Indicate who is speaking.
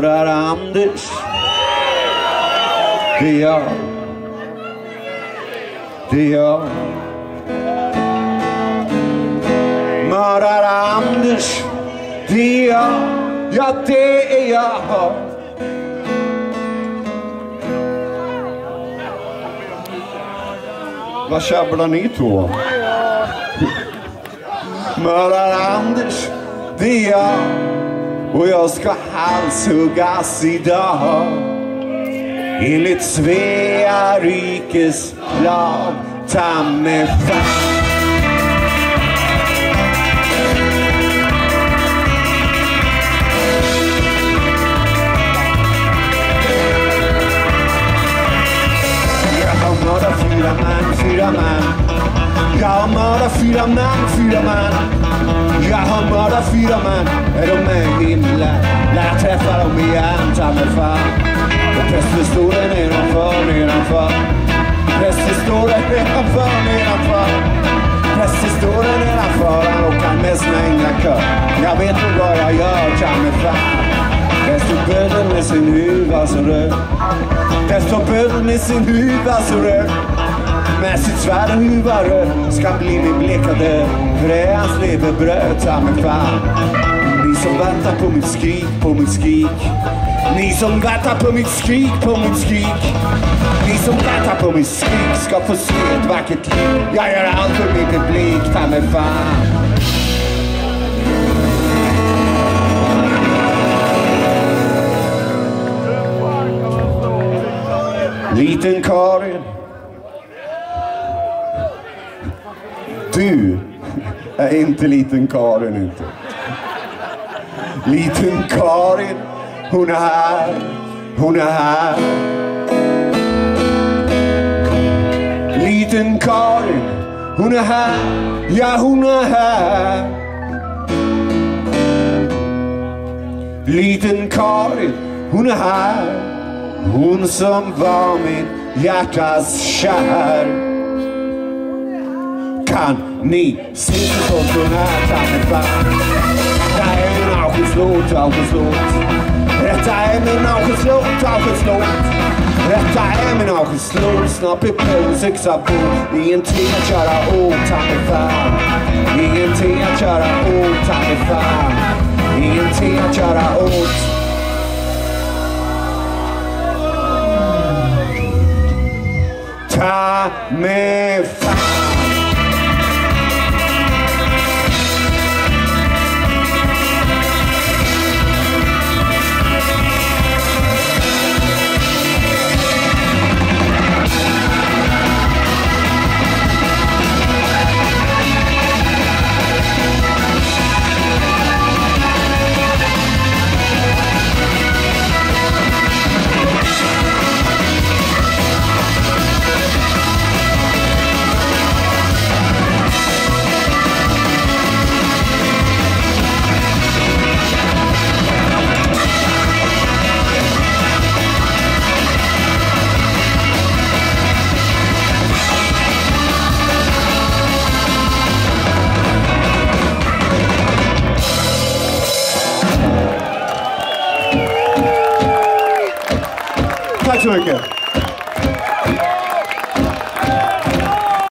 Speaker 1: mördar Anders. Det är jag. Det är jag. Mördar Anders. Det är jag. Ja, det är jag. Vad käbblar ni två? Mördar Anders, det är jag. Och jag ska halshuggas idag. Enligt Svea rikes lag. Ta mig fan. Jag har fyra man, fyra man. Jag har mördat fyra man, fyra man. Jag har mördat fyra man. Är du med mig fan. Och prästpistolen nedanför, nedanför. Prästpistolen nedanför, nedanför. Prästpistolen nedanför. Han åker med sina änglakör Jag vet nog vad jag gör, ta mig fan. Desto bödeln med sin huva så röd. Desto bödeln med sin huva så röd. Med sitt svärd och huva röd ska bli min bleka död. För det är hans levebröd, ta mig fan. Ni som väntar på mitt skrik, på mitt skrik. Ni som väntar på mitt skrik, på mitt skrik. Ni som väntar på mitt skrik ska få se ett vackert liv. Jag gör allt för min publik, ta mig fan. Liten Karin. Du är inte liten Karin inte. Liten Karin, hon är här, hon är här. Liten Karin, hon är här, ja hon är här. Liten Karin, hon är här. Hon som var min hjärtas kär. Kan ni se på den här tappen? Detta är min avskedslåt, avskedslåt. Detta är min avskedslåt, avskedslåt. Detta är min avskedslåt. Snart blir på sexa på. Ingenting att köra åt, ta mig fan. Ingenting att köra åt, ta mig fan. Ingenting att köra åt. Ta mig Tack så mycket.